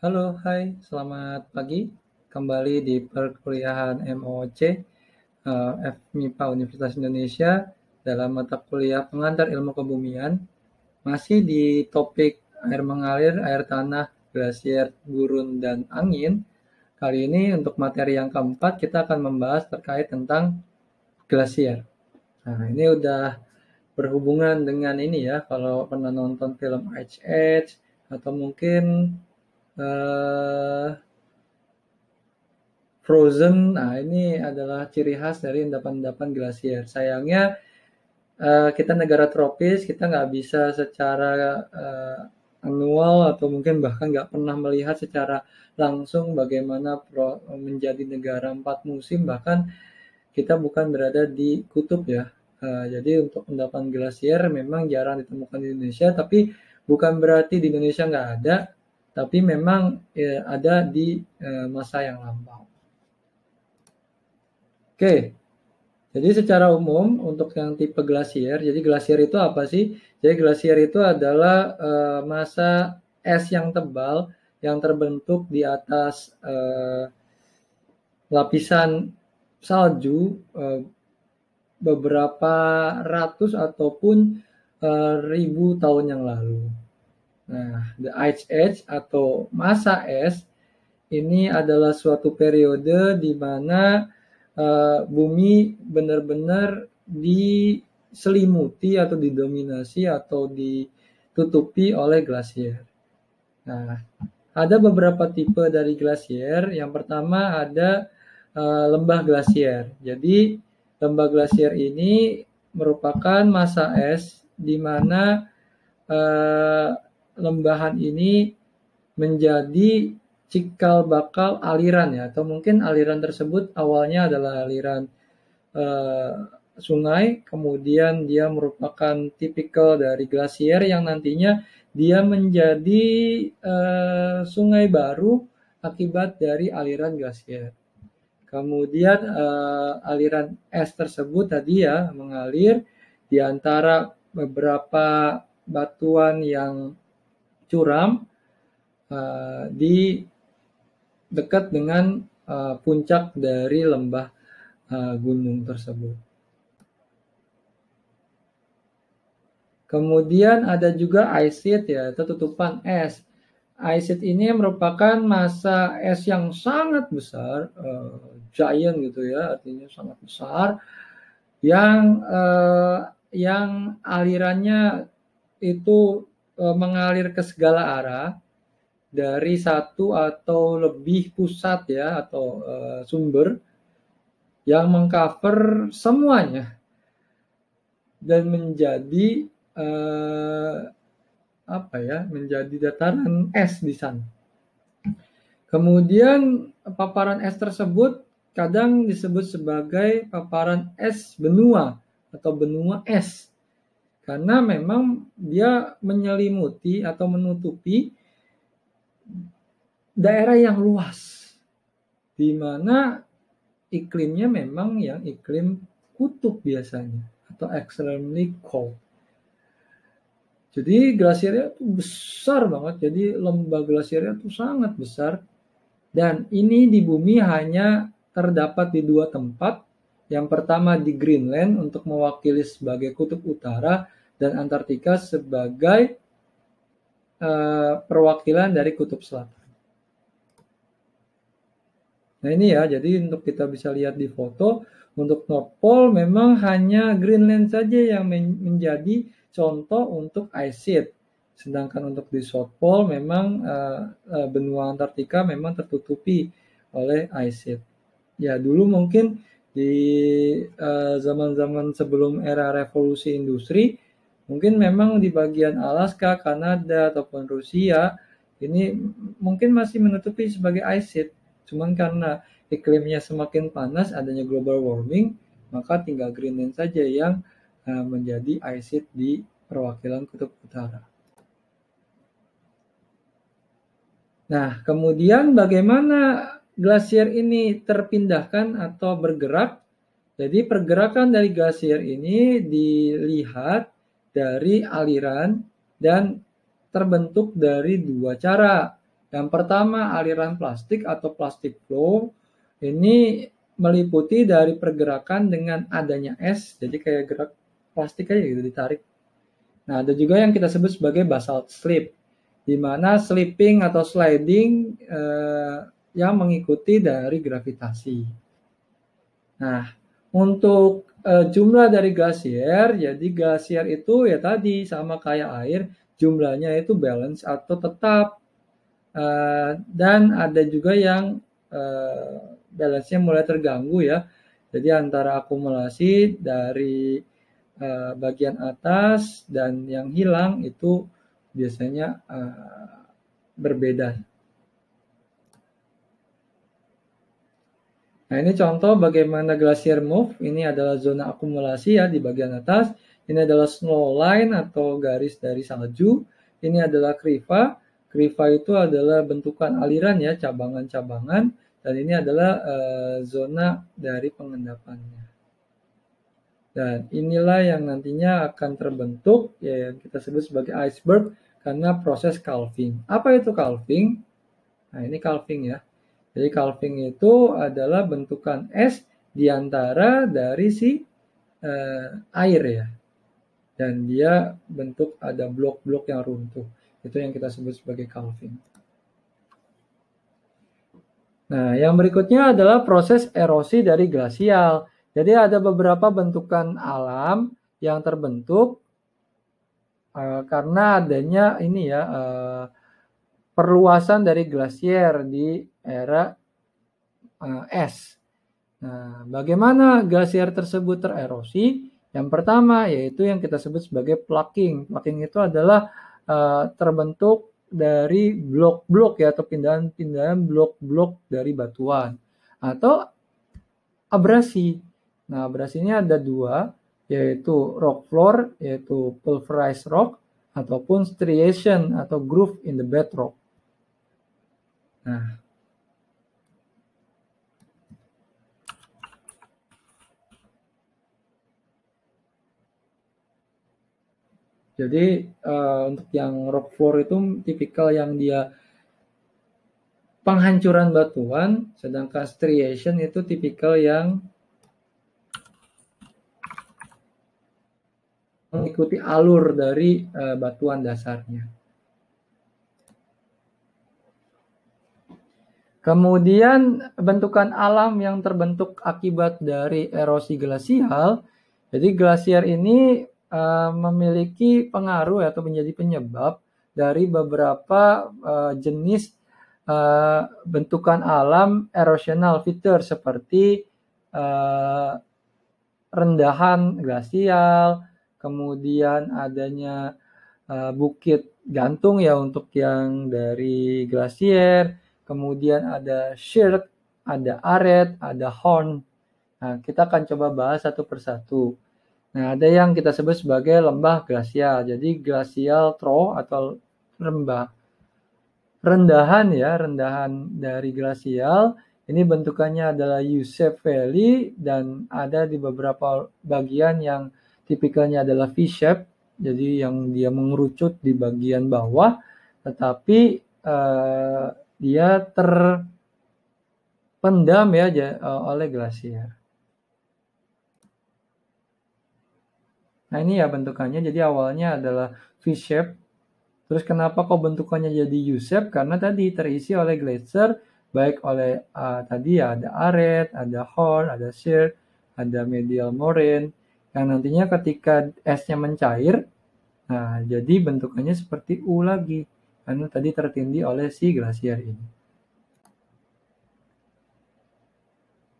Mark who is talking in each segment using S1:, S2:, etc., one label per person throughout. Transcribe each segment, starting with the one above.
S1: Halo, hai, selamat pagi. Kembali di perkuliahan MOC uh, eh, FMIPA Universitas Indonesia dalam mata kuliah pengantar ilmu kebumian. Masih di topik air mengalir, air tanah, glasier, gurun, dan angin. Kali ini untuk materi yang keempat kita akan membahas terkait tentang glasier. Nah, ini udah berhubungan dengan ini ya, kalau pernah nonton film Ice Age atau mungkin uh, Frozen. Nah, ini adalah ciri khas dari endapan-endapan glasier. Sayangnya uh, kita negara tropis, kita nggak bisa secara uh, annual atau mungkin bahkan nggak pernah melihat secara langsung bagaimana pro, menjadi negara empat musim. Bahkan kita bukan berada di kutub ya. Uh, jadi untuk endapan glasier memang jarang ditemukan di Indonesia, tapi bukan berarti di Indonesia nggak ada tapi memang ya, ada di eh, masa yang lampau. Oke, jadi secara umum untuk yang tipe glasier, jadi glasier itu apa sih? Jadi glasier itu adalah eh, masa es yang tebal yang terbentuk di atas eh, lapisan salju eh, beberapa ratus ataupun eh, ribu tahun yang lalu. Nah, the Ice Age atau masa es ini adalah suatu periode di mana uh, bumi benar-benar diselimuti atau didominasi atau ditutupi oleh glasier. Nah, ada beberapa tipe dari glasier. Yang pertama ada uh, lembah glasier. Jadi, lembah glasier ini merupakan masa es di mana uh, lembahan ini menjadi cikal bakal aliran ya atau mungkin aliran tersebut awalnya adalah aliran uh, sungai kemudian dia merupakan tipikal dari glasier yang nantinya dia menjadi uh, sungai baru akibat dari aliran glasier. Kemudian uh, aliran es tersebut tadi ya mengalir di antara beberapa batuan yang curam uh, di dekat dengan uh, puncak dari lembah uh, gunung tersebut. Kemudian ada juga ice ya, itu tutupan es. Ice ini merupakan masa es yang sangat besar, uh, giant gitu ya, artinya sangat besar, yang uh, yang alirannya itu mengalir ke segala arah dari satu atau lebih pusat ya atau e, sumber yang mengcover semuanya dan menjadi e, apa ya menjadi dataran es di sana. Kemudian paparan es tersebut kadang disebut sebagai paparan es benua atau benua es karena memang dia menyelimuti atau menutupi daerah yang luas di mana iklimnya memang yang iklim kutub biasanya atau extremely cold. Jadi glasiernya itu besar banget, jadi lembah glasiernya itu sangat besar dan ini di bumi hanya terdapat di dua tempat. Yang pertama di Greenland untuk mewakili sebagai kutub utara dan Antartika sebagai uh, perwakilan dari kutub selatan. Nah ini ya, jadi untuk kita bisa lihat di foto, untuk North Pole memang hanya Greenland saja yang menjadi contoh untuk ice sheet. Sedangkan untuk di South Pole memang uh, uh, benua Antartika memang tertutupi oleh ice sheet. Ya dulu mungkin di zaman-zaman uh, sebelum era revolusi industri Mungkin memang di bagian Alaska, Kanada ataupun Rusia ini mungkin masih menutupi sebagai ice sheet. Cuman karena iklimnya semakin panas, adanya global warming, maka tinggal Greenland saja yang uh, menjadi ice sheet di perwakilan kutub utara. Nah, kemudian bagaimana glasier ini terpindahkan atau bergerak? Jadi pergerakan dari glasier ini dilihat dari aliran dan terbentuk dari dua cara. Yang pertama aliran plastik atau plastic flow ini meliputi dari pergerakan dengan adanya es, jadi kayak gerak plastik aja gitu ditarik. Nah, ada juga yang kita sebut sebagai basalt slip, di mana slipping atau sliding eh, yang mengikuti dari gravitasi. Nah, untuk eh, jumlah dari glasier, jadi glasier itu ya tadi sama kayak air, jumlahnya itu balance atau tetap Uh, dan ada juga yang uh, balance-nya mulai terganggu ya. Jadi antara akumulasi dari uh, bagian atas dan yang hilang itu biasanya uh, berbeda. Nah ini contoh bagaimana glacier move. Ini adalah zona akumulasi ya di bagian atas. Ini adalah snow line atau garis dari salju. Ini adalah kriva Kriva itu adalah bentukan aliran ya, cabangan-cabangan, dan ini adalah uh, zona dari pengendapannya. Dan inilah yang nantinya akan terbentuk, ya yang kita sebut sebagai iceberg, karena proses calving. Apa itu calving? Nah ini calving ya. Jadi calving itu adalah bentukan es di antara dari si uh, air ya. Dan dia bentuk ada blok-blok yang runtuh. Itu yang kita sebut sebagai calving. Nah, yang berikutnya adalah proses erosi dari glasial. Jadi ada beberapa bentukan alam yang terbentuk uh, karena adanya ini ya uh, perluasan dari glasier di era uh, es. Nah, bagaimana glasier tersebut tererosi? Yang pertama yaitu yang kita sebut sebagai plucking. Plucking itu adalah uh, terbentuk dari blok-blok ya atau pindahan-pindahan blok-blok dari batuan atau abrasi. Nah, abrasi ini ada dua, yaitu rock floor, yaitu pulverized rock, ataupun striation atau groove in the bedrock. Nah, Jadi uh, untuk yang rock floor itu tipikal yang dia penghancuran batuan, sedangkan striation itu tipikal yang mengikuti alur dari uh, batuan dasarnya. Kemudian bentukan alam yang terbentuk akibat dari erosi glasial. Jadi glasier ini uh, memiliki pengaruh atau menjadi penyebab dari beberapa uh, jenis uh, bentukan alam erosional fitur seperti uh, rendahan glasial, kemudian adanya uh, bukit gantung ya untuk yang dari glasier, kemudian ada shear, ada aret, ada horn. Nah, kita akan coba bahas satu persatu. Nah, ada yang kita sebut sebagai lembah glasial. Jadi glasial trough atau lembah rendahan ya, rendahan dari glasial. Ini bentukannya adalah U-shape valley dan ada di beberapa bagian yang tipikalnya adalah V-shape. Jadi yang dia mengerucut di bagian bawah, tetapi uh, dia terpendam ya oleh glasier. Nah ini ya bentukannya, jadi awalnya adalah V-shape. Terus kenapa kok bentukannya jadi U-shape? Karena tadi terisi oleh glacier, baik oleh uh, tadi ya ada aret, ada horn, ada shear, ada medial moraine, yang nantinya ketika esnya mencair, nah jadi bentukannya seperti U lagi, karena tadi tertindih oleh si glasier ini.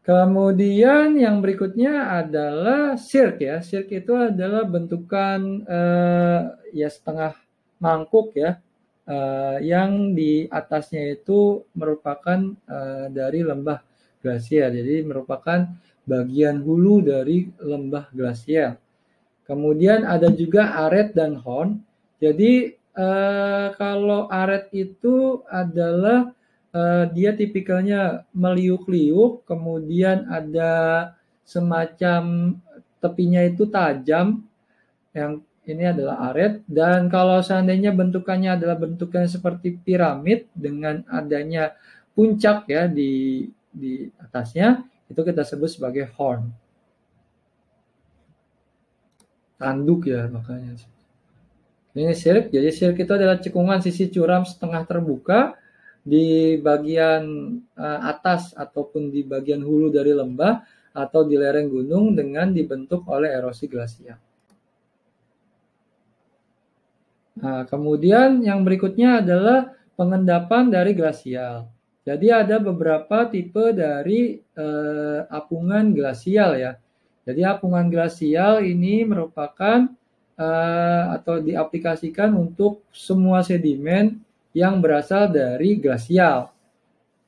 S1: Kemudian yang berikutnya adalah sirk ya. Sirk itu adalah bentukan uh, ya setengah mangkuk ya, uh, yang di atasnya itu merupakan uh, dari lembah glasier. Jadi merupakan bagian hulu dari lembah glasier. Kemudian ada juga aret dan horn. Jadi uh, kalau aret itu adalah uh, dia tipikalnya meliuk-liuk, kemudian ada semacam tepinya itu tajam, yang ini adalah aret dan kalau seandainya bentukannya adalah bentukan seperti piramid dengan adanya puncak ya di di atasnya itu kita sebut sebagai horn. Tanduk ya makanya. Ini sirip, jadi sirip itu adalah cekungan sisi curam setengah terbuka di bagian uh, atas ataupun di bagian hulu dari lembah atau di lereng gunung dengan dibentuk oleh erosi glasial. Nah, kemudian yang berikutnya adalah pengendapan dari glasial. Jadi ada beberapa tipe dari eh, apungan glasial ya. Jadi apungan glasial ini merupakan eh, atau diaplikasikan untuk semua sedimen yang berasal dari glasial.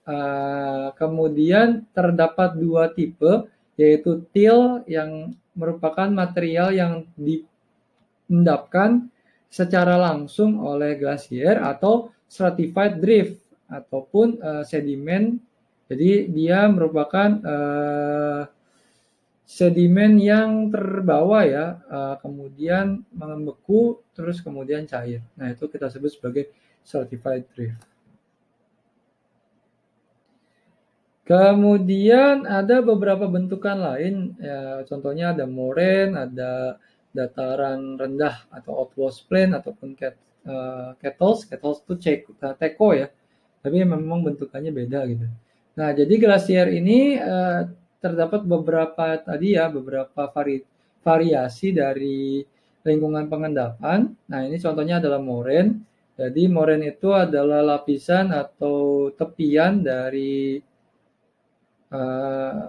S1: Uh, kemudian terdapat dua tipe, yaitu til yang merupakan material yang diendapkan secara langsung oleh glasier atau stratified drift ataupun uh, sedimen. Jadi dia merupakan sedimen yang terbawa ya, uh, kemudian membeku terus kemudian cair. Nah itu kita sebut sebagai certified drift. Kemudian ada beberapa bentukan lain, ya, contohnya ada moraine, ada dataran rendah atau outwash plain ataupun cat, uh, kettles, kettles itu cek, uh, teko ya, tapi memang bentukannya beda gitu. Nah jadi glasier ini uh, terdapat beberapa tadi ya beberapa vari, variasi dari lingkungan pengendapan. Nah ini contohnya adalah moraine. Jadi moren itu adalah lapisan atau tepian dari uh,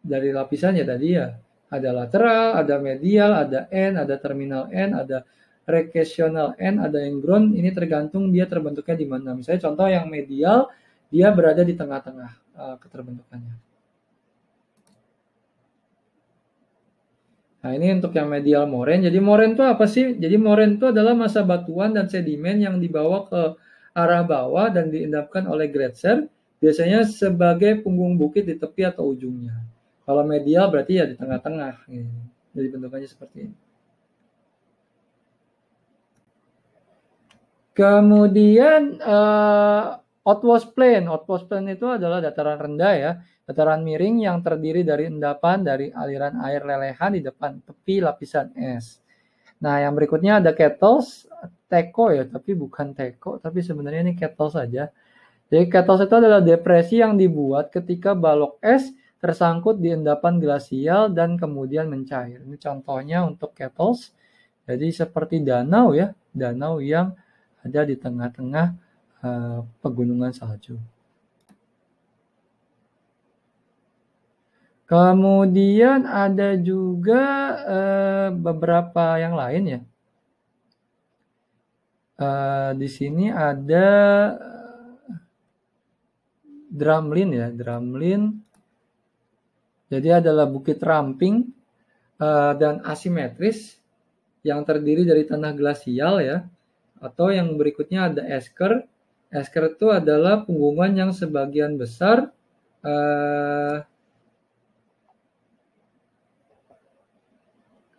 S1: dari lapisannya tadi ya. Ada lateral, ada medial, ada end, ada terminal end, ada recessional end, ada yang ground. Ini tergantung dia terbentuknya di mana. Misalnya contoh yang medial, dia berada di tengah-tengah uh, keterbentukannya. Nah, ini untuk yang medial moren. Jadi moren itu apa sih? Jadi moren itu adalah masa batuan dan sedimen yang dibawa ke arah bawah dan diendapkan oleh gletser, biasanya sebagai punggung bukit di tepi atau ujungnya. Kalau medial berarti ya di tengah-tengah. Jadi bentukannya seperti ini. Kemudian uh, outwash plain. Outwash plain itu adalah dataran rendah ya Dataran miring yang terdiri dari endapan dari aliran air lelehan di depan tepi lapisan es. Nah, yang berikutnya ada kettles, teko ya, tapi bukan teko, tapi sebenarnya ini kettles saja. Jadi kettles itu adalah depresi yang dibuat ketika balok es tersangkut di endapan glasial dan kemudian mencair. Ini contohnya untuk kettles. Jadi seperti danau ya, danau yang ada di tengah-tengah uh, pegunungan salju. Kemudian ada juga uh, beberapa yang lain ya. Uh, di sini ada drumlin ya, drumlin. Jadi adalah bukit ramping uh, dan asimetris yang terdiri dari tanah glasial ya. Atau yang berikutnya ada esker. Esker itu adalah punggungan yang sebagian besar uh,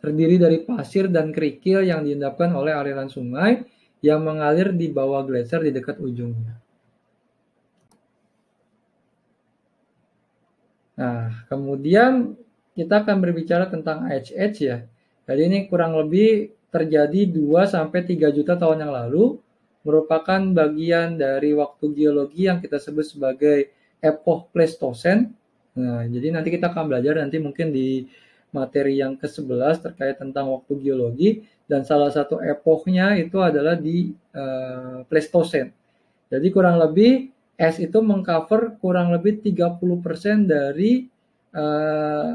S1: terdiri dari pasir dan kerikil yang diendapkan oleh aliran sungai yang mengalir di bawah gletser di dekat ujungnya. Nah, kemudian kita akan berbicara tentang HH ya. Jadi ini kurang lebih terjadi 2 sampai 3 juta tahun yang lalu merupakan bagian dari waktu geologi yang kita sebut sebagai epoch Pleistocene. Nah, jadi nanti kita akan belajar nanti mungkin di materi yang ke-11 terkait tentang waktu geologi dan salah satu epochnya itu adalah di uh, Pleistocene. Jadi kurang lebih es itu mengcover kurang lebih 30% dari uh,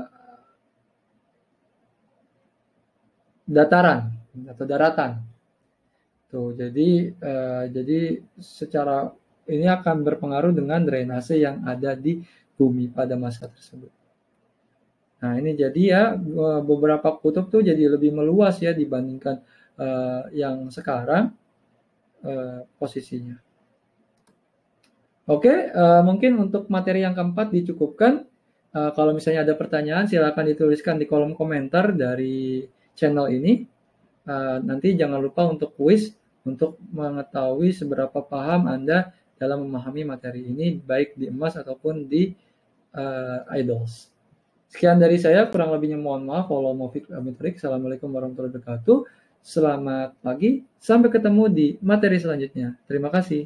S1: dataran atau daratan. Tuh, jadi uh, jadi secara ini akan berpengaruh dengan drainase yang ada di bumi pada masa tersebut. Nah ini jadi ya beberapa kutub tuh jadi lebih meluas ya dibandingkan uh, yang sekarang uh, posisinya. Oke, uh, mungkin untuk materi yang keempat dicukupkan. Uh, kalau misalnya ada pertanyaan, silakan dituliskan di kolom komentar dari channel ini. uh, nanti jangan lupa untuk kuis untuk mengetahui seberapa paham Anda dalam memahami materi ini baik di emas ataupun di uh, idols. Sekian dari saya, kurang lebihnya mohon maaf. Walau mufiq Assalamualaikum warahmatullahi wabarakatuh. Selamat pagi, sampai ketemu di materi selanjutnya. Terima kasih.